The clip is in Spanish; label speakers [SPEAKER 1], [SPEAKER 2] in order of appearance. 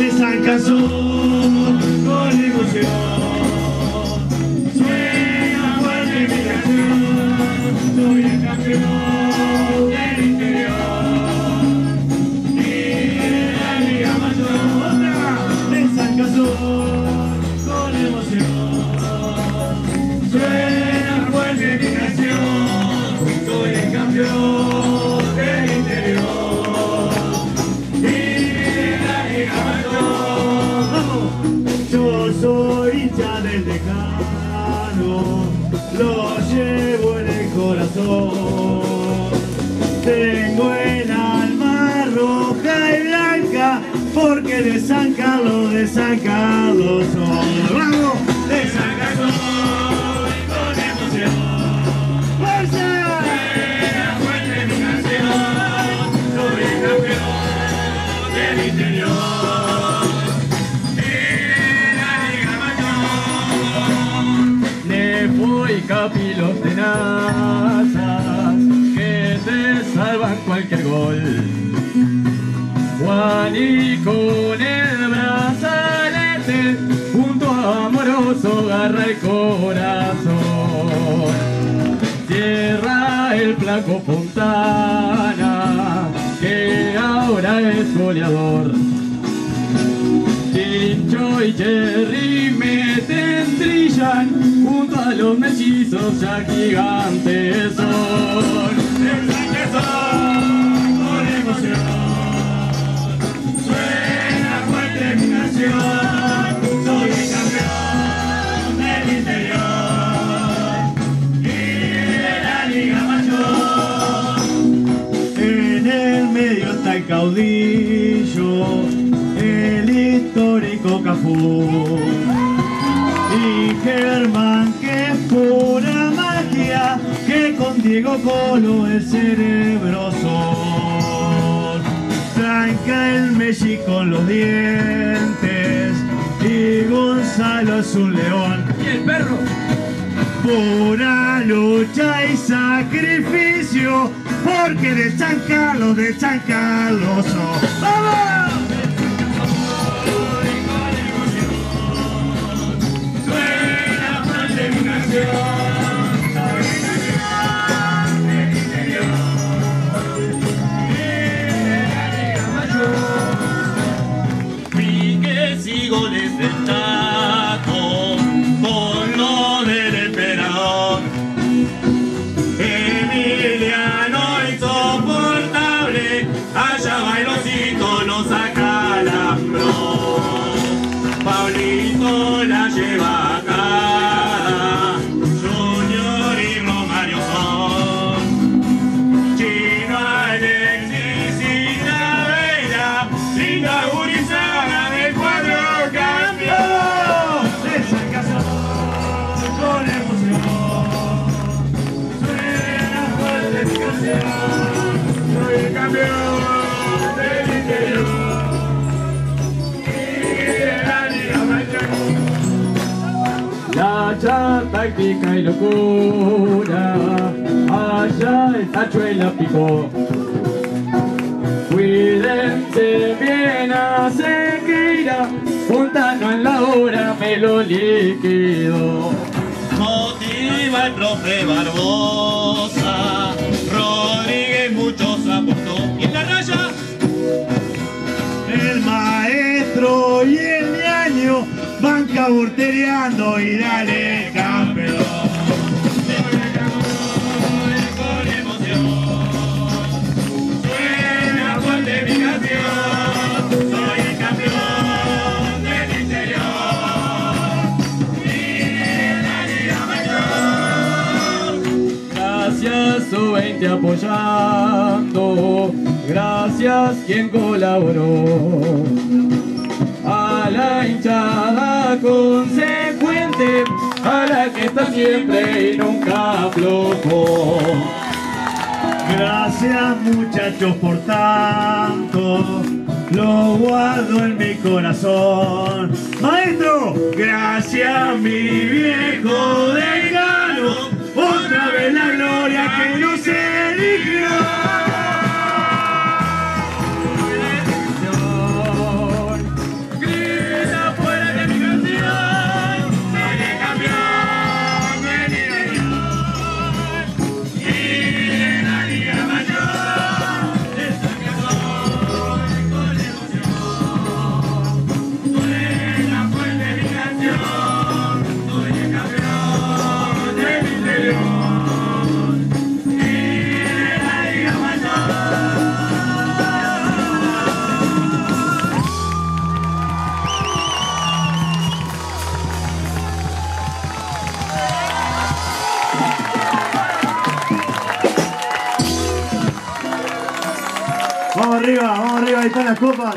[SPEAKER 1] de San Casón con emoción. Suena fuerte mi canción, soy el campeón soy hincha del decano, lo llevo en el corazón. Tengo el alma roja y blanca, porque de San Carlos, de San Carlos soy. De San
[SPEAKER 2] Fui capilos tenazas que te salvan cualquier gol. Juan y con el brazalete junto amoroso agarra el corazón. Cierra el flaco Fontana que ahora es goleador. Tincho y Jerry me tendrillan junto a los mellizos ya gigantes son.
[SPEAKER 1] soy con emoción. Suena fuerte mi canción, soy el campeón del interior y de la Liga Mayor. En el medio está el caudillo, el histórico Cafú. Y Germán, que con Diego Colo el cerebro son. Tranca el Messi con los dientes, y Gonzalo es un león.
[SPEAKER 2] Y el perro.
[SPEAKER 1] Pura lucha y sacrificio, porque de San Carlos, de San Carlos soy. ¡Vamos! Linda gurizada del cuadro campeón. De San Casón, con emoción. Suena fuerte mi canción, soy el campeón del interior. De la
[SPEAKER 2] ya táctica y locura, allá el tachuela picó. Cuídense bien a Sequeira, Fontano en la hora me lo liquido.
[SPEAKER 1] Motiva el profe Barbosa, Rodríguez muchos aportó. ¿Y la raya? El maestro y el ñaño van caburtereando y dale
[SPEAKER 2] 20 apoyando, gracias quien colaboró. A la hinchada consecuente, a la que está siempre y nunca aflojó.
[SPEAKER 1] Gracias muchachos por tanto, lo guardo en mi corazón. Maestro, gracias mi viejo arriba, vamos arriba, ahí están las copas.